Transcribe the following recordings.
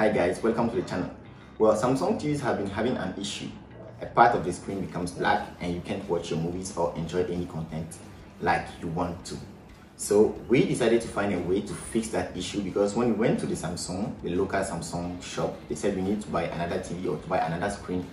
Hi guys, welcome to the channel. Well, Samsung TVs have been having an issue. A part of the screen becomes black and you can't watch your movies or enjoy any content like you want to. So we decided to find a way to fix that issue because when we went to the Samsung, the local Samsung shop, they said we need to buy another TV or to buy another screen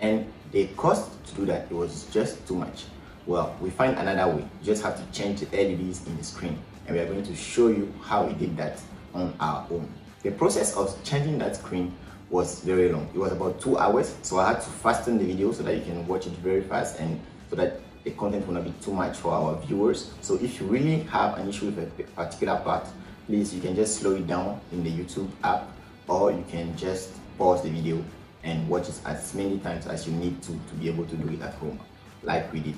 and the cost to do that it was just too much. Well, we find another way. You just have to change the LEDs in the screen and we are going to show you how we did that on our own. The process of changing that screen was very long. It was about two hours, so I had to fasten the video so that you can watch it very fast and so that the content will not be too much for our viewers. So if you really have an issue with a particular part, please you can just slow it down in the YouTube app or you can just pause the video and watch it as many times as you need to to be able to do it at home like we did.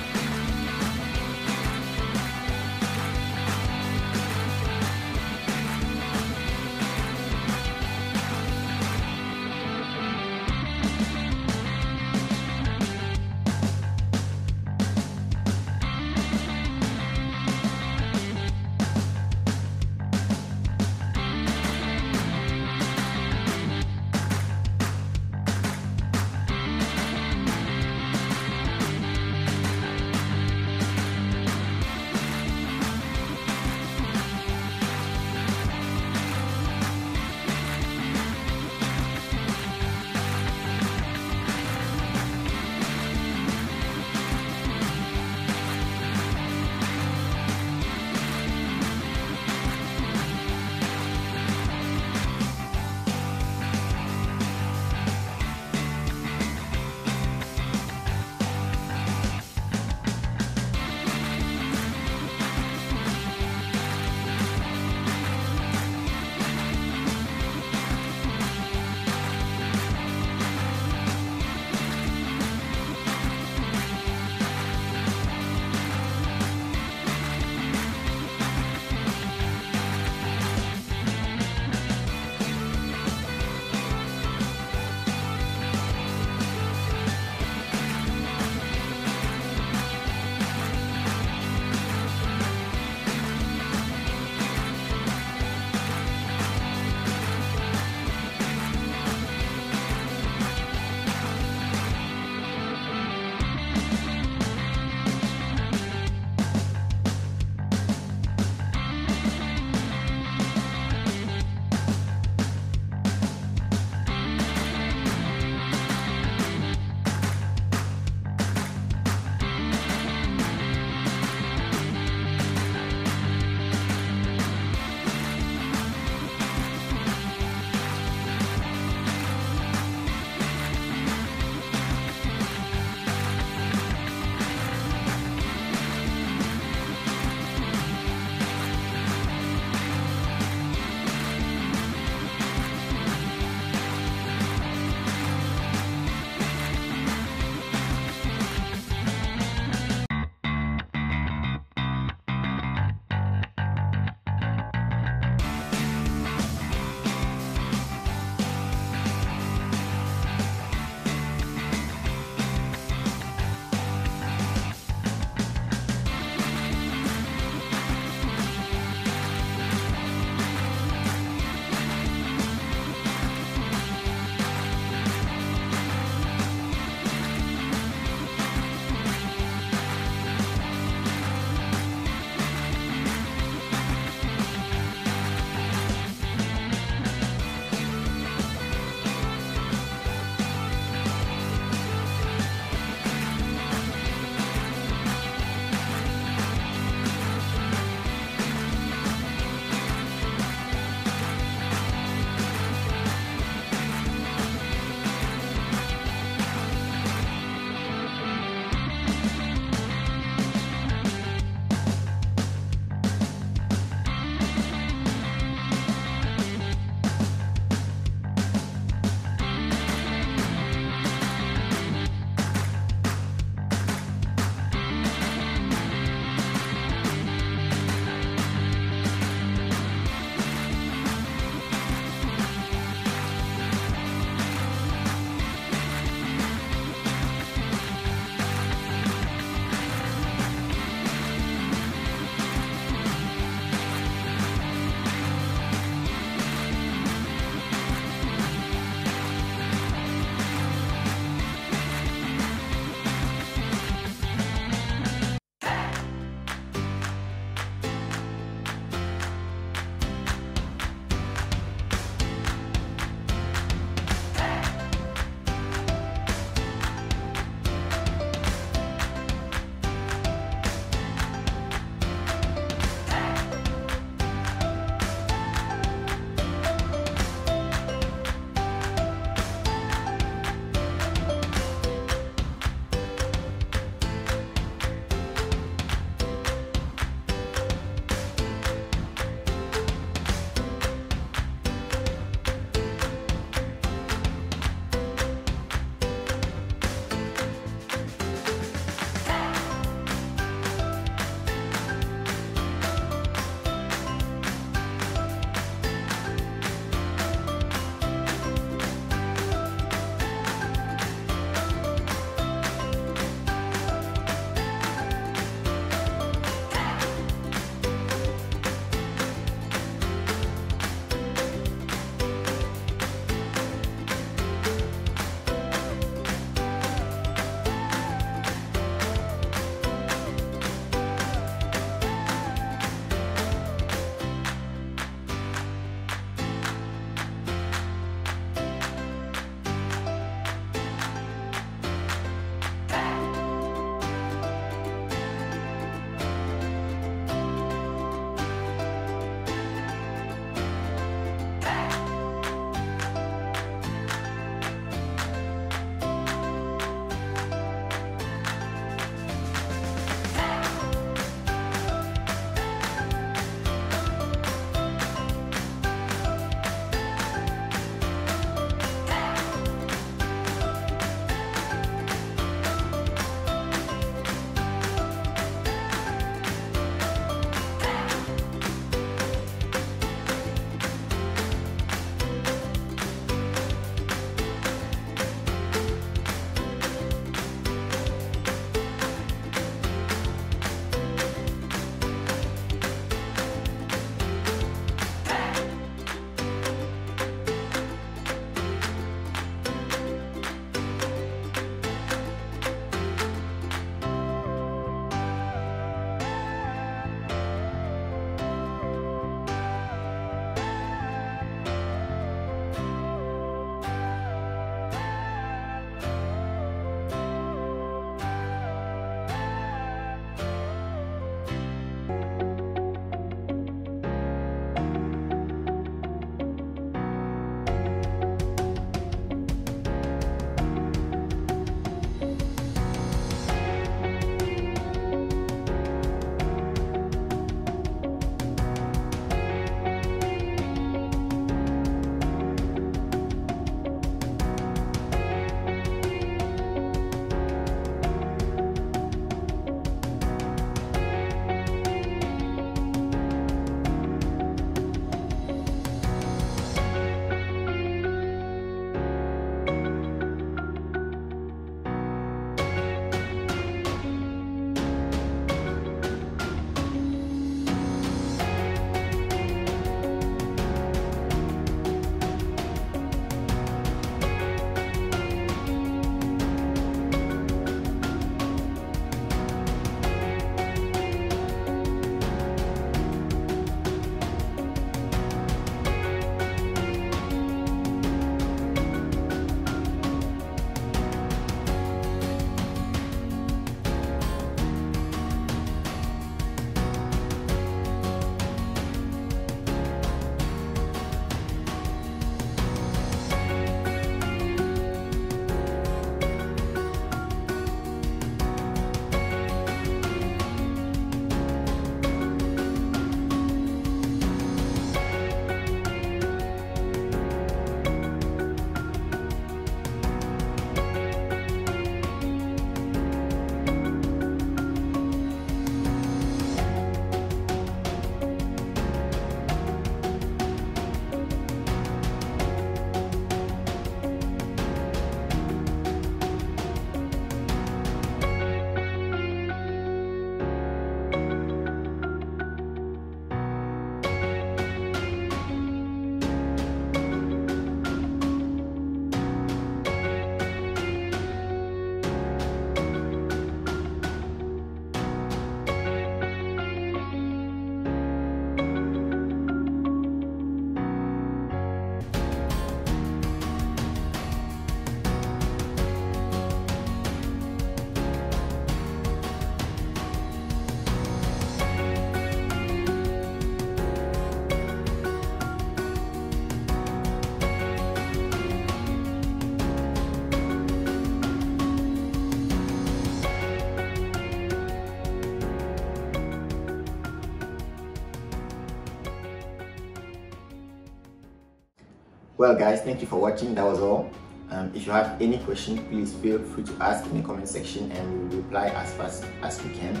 Well guys thank you for watching. That was all. Um, if you have any question please feel free to ask in the comment section and we will reply as fast as we can.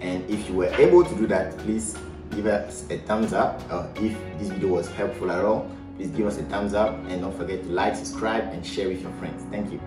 And if you were able to do that please give us a thumbs up. Uh, if this video was helpful at all please give us a thumbs up and don't forget to like subscribe and share with your friends. Thank you